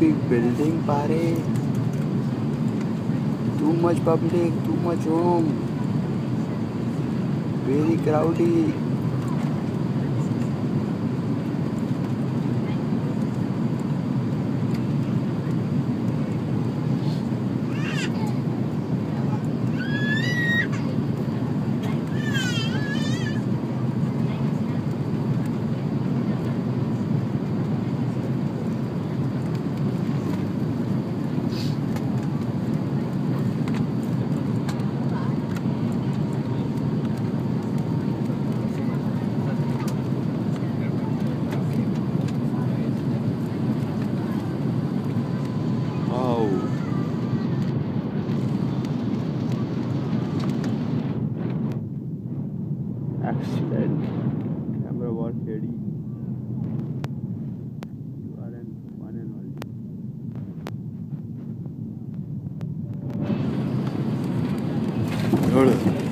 big building, pare. Too much public, too much room. Very crowded. accident. Camera was ready. You are an one and only. Hold it.